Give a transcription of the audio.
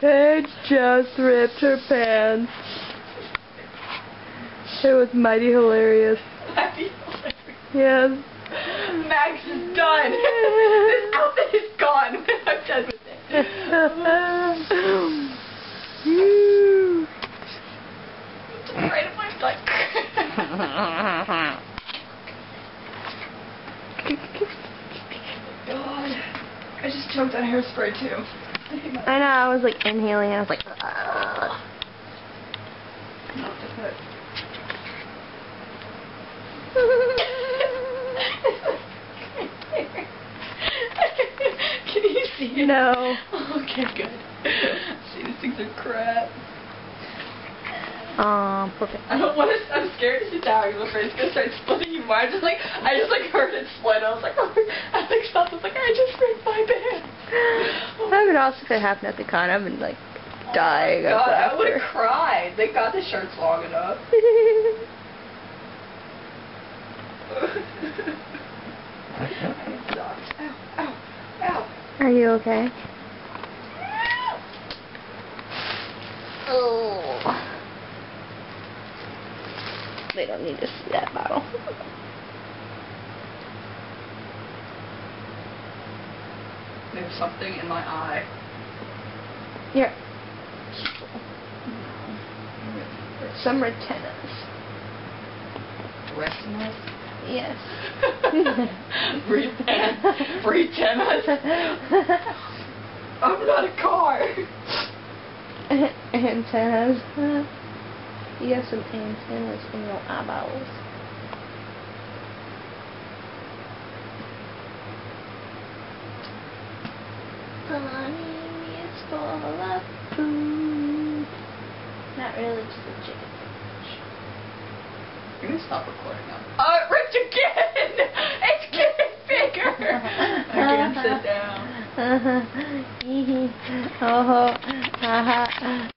Paige just ripped her pants. It was mighty hilarious. Yes. Max is done. this outfit is gone. I'm done with it. right in my butt. God. I just choked on hairspray too. I know, I was like inhaling and I was like, Ugh. Can you see it? No. Okay, good. See, these things are crap. Um, perfect. I don't want to. I'm scared to sit down because I'm afraid it's gonna start splitting you. I just like, I just like heard it split. I was like, oh, I like stopped. I was like, I just ripped my band. I would also if it happened at the con, I've been like dying Oh of God, I would have cried. They got the shirts long enough. Ow, ow, ow. Are you okay? Oh. They don't need to see that bottle. There's something in my eye. Here. Some retinas. Retinas? Yes. Retinas? Retinas? I'm not a car. antennas. You have some antennas in your eyeballs. Is full of food. Not really, just a chicken. You're gonna stop recording now. Uh, oh, it ripped again! It's getting bigger! I can't sit down. oh, uh-huh. haha. Uh-huh. Uh-huh.